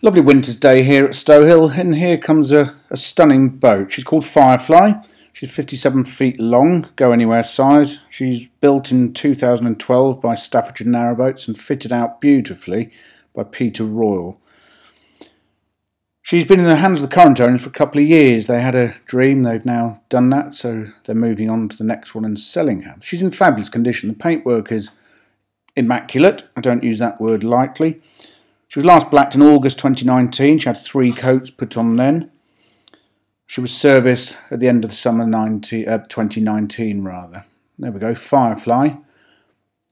Lovely winter's day here at Stowe Hill, and here comes a, a stunning boat. She's called Firefly. She's 57 feet long, go anywhere size. She's built in 2012 by Staffordshire Narrowboats and fitted out beautifully by Peter Royal. She's been in the hands of the current owners for a couple of years. They had a dream, they've now done that, so they're moving on to the next one and selling her. She's in fabulous condition. The paintwork is immaculate. I don't use that word lightly. She was last blacked in August 2019. She had three coats put on then. She was serviced at the end of the summer 90, uh, 2019, rather. There we go, Firefly.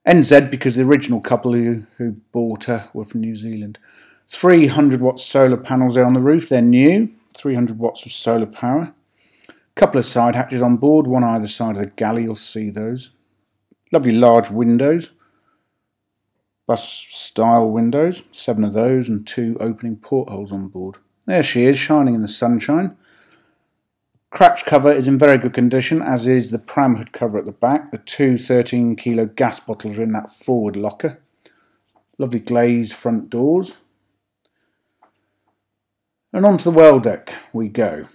NZ because the original couple who, who bought her were from New Zealand. 300 watt solar panels there on the roof, they're new. 300 watts of solar power. Couple of side hatches on board, one either side of the galley, you'll see those. Lovely large windows bus style windows, seven of those and two opening portholes on board. There she is, shining in the sunshine. Crutch cover is in very good condition, as is the pram hood cover at the back. The two 13 kilo gas bottles are in that forward locker. Lovely glazed front doors. And onto the well deck we go.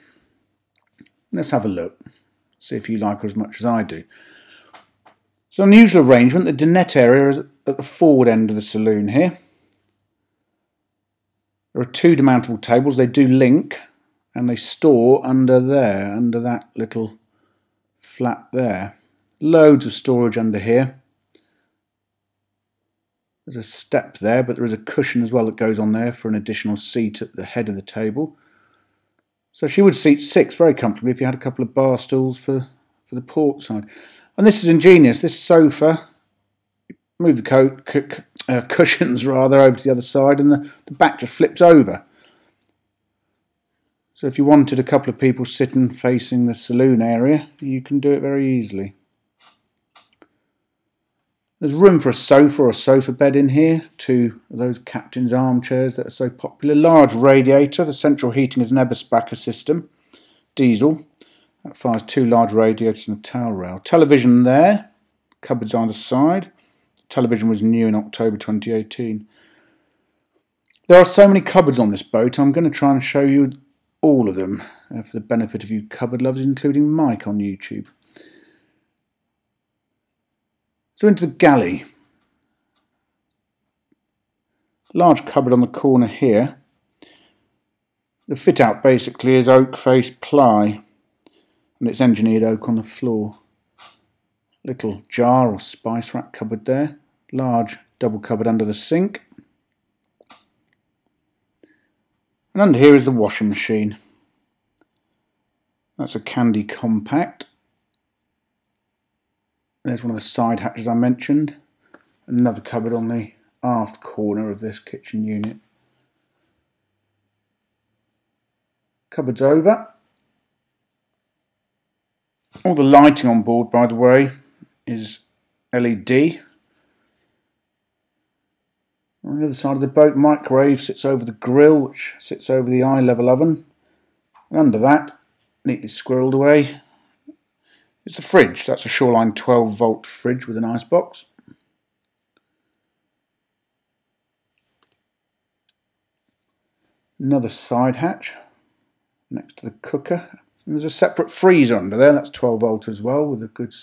Let's have a look, see if you like her as much as I do. It's an unusual arrangement. The dinette area is at the forward end of the saloon here. There are two demountable tables. They do link and they store under there, under that little flap there. Loads of storage under here. There's a step there, but there is a cushion as well that goes on there for an additional seat at the head of the table. So she would seat six very comfortably if you had a couple of bar stools for, for the port side. And this is ingenious. This sofa move the coat, uh, cushions rather over to the other side and the, the back just flips over. So if you wanted a couple of people sitting facing the saloon area, you can do it very easily. There's room for a sofa or a sofa bed in here, two of those captain's armchairs that are so popular. Large radiator, the central heating is an Eberspacher system, diesel. That fires two large radiators and a towel rail. Television there, cupboards on the side television was new in October 2018. There are so many cupboards on this boat, I'm going to try and show you all of them uh, for the benefit of you cupboard lovers, including Mike on YouTube. So into the galley. Large cupboard on the corner here. The fit out basically is oak face ply and it's engineered oak on the floor. Little jar or spice rack cupboard there large double cupboard under the sink. And under here is the washing machine. That's a Candy Compact. There's one of the side hatches I mentioned. Another cupboard on the aft corner of this kitchen unit. Cupboards over. All the lighting on board, by the way, is LED on the other side of the boat, microwave sits over the grill, which sits over the eye level oven. And under that, neatly squirreled away, is the fridge. That's a Shoreline 12 volt fridge with an ice box. Another side hatch next to the cooker. And there's a separate freezer under there, that's 12 volt as well, with a good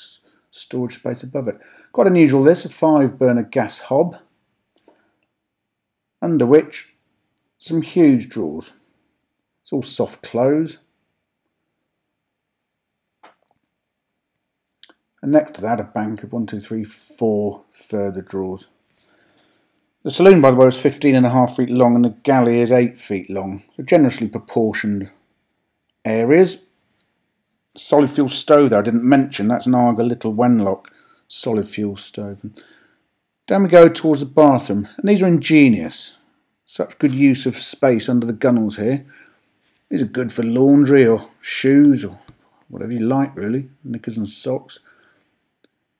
storage space above it. Quite unusual this, a 5 burner gas hob under which some huge drawers. It's all soft close. And next to that, a bank of one, two, three, four further drawers. The saloon, by the way, is 15 and a half feet long and the galley is 8 feet long. So generously proportioned areas. Solid fuel stove there, I didn't mention, that's an Little Wenlock solid fuel stove. Then we go towards the bathroom, and these are ingenious. Such good use of space under the gunnels here. These are good for laundry or shoes or whatever you like really, knickers and socks.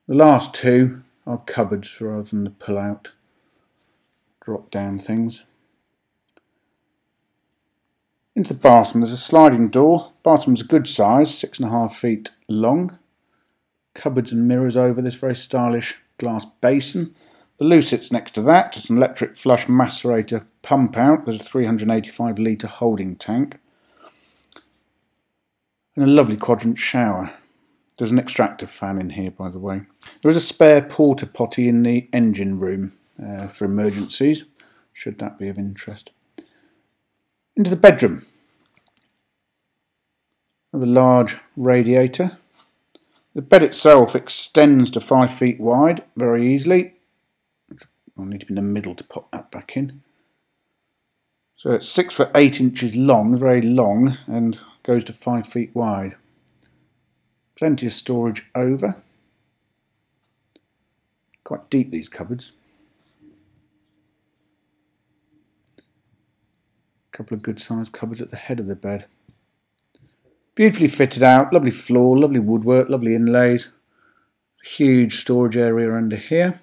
The last two are cupboards rather than the pull-out drop-down things. Into the bathroom, there's a sliding door. Bathroom's a good size, six and a half feet long. Cupboards and mirrors over this very stylish glass basin. The loo sits next to that. It's an electric flush macerator pump out. There's a 385 litre holding tank. And a lovely quadrant shower. There's an extractor fan in here, by the way. There is a spare porta potty in the engine room uh, for emergencies, should that be of interest. Into the bedroom. The large radiator. The bed itself extends to 5 feet wide very easily. I'll need to be in the middle to pop that back in. So it's 6 foot 8 inches long, very long, and goes to 5 feet wide. Plenty of storage over. Quite deep these cupboards. Couple of good sized cupboards at the head of the bed. Beautifully fitted out, lovely floor, lovely woodwork, lovely inlays. Huge storage area under here.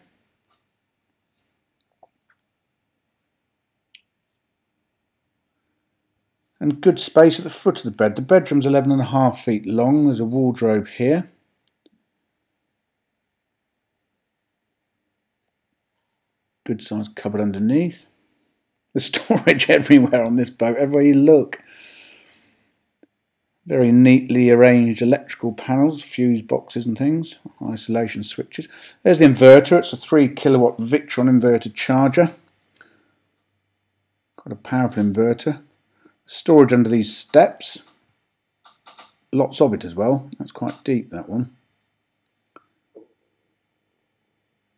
And good space at the foot of the bed. The bedroom's 11 and a half feet long. There's a wardrobe here. Good sized cupboard underneath. There's storage everywhere on this boat, everywhere you look. Very neatly arranged electrical panels, fuse boxes and things, isolation switches. There's the inverter, it's a 3 kilowatt Victron inverter charger. Got a powerful inverter. Storage under these steps. Lots of it as well, that's quite deep that one.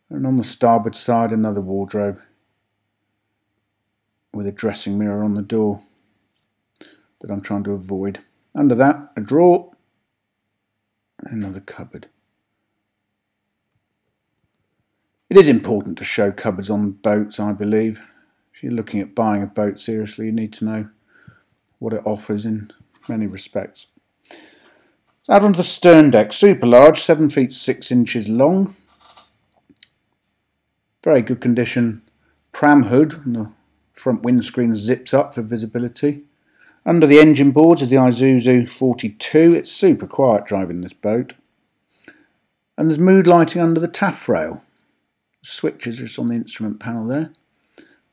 And on the starboard side another wardrobe with a dressing mirror on the door that I'm trying to avoid. Under that, a drawer, another cupboard. It is important to show cupboards on boats, I believe. If you're looking at buying a boat seriously, you need to know what it offers in many respects. Out onto the stern deck, super large, 7 feet 6 inches long. Very good condition pram hood, and the front windscreen zips up for visibility. Under the engine boards is the Isuzu 42. It's super quiet driving this boat. And there's mood lighting under the taffrail. Switches just on the instrument panel there.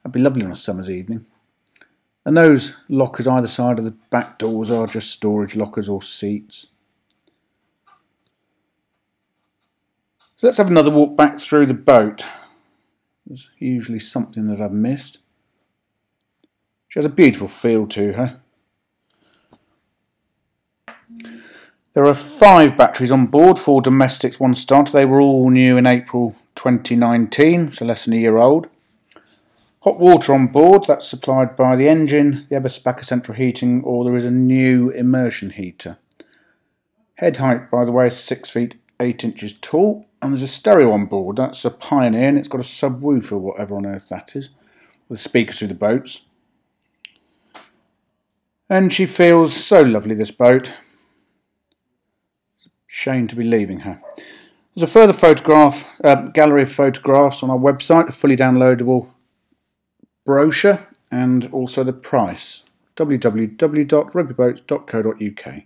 That'd be lovely on a summer's evening. And those lockers either side of the back doors are just storage lockers or seats. So let's have another walk back through the boat. There's usually something that I've missed. She has a beautiful feel to her. There are five batteries on board, four domestics, one starter. They were all new in April 2019, so less than a year old. Hot water on board, that's supplied by the engine, the Eberspacher central heating, or there is a new immersion heater. Head height, by the way, is 6 feet 8 inches tall, and there's a stereo on board. That's a Pioneer, and it's got a subwoofer, whatever on earth that is, with speakers through the boats. And she feels so lovely, this boat. Shame to be leaving her. There's a further photograph, uh, gallery of photographs on our website, a fully downloadable brochure, and also the price www.rugbyboats.co.uk.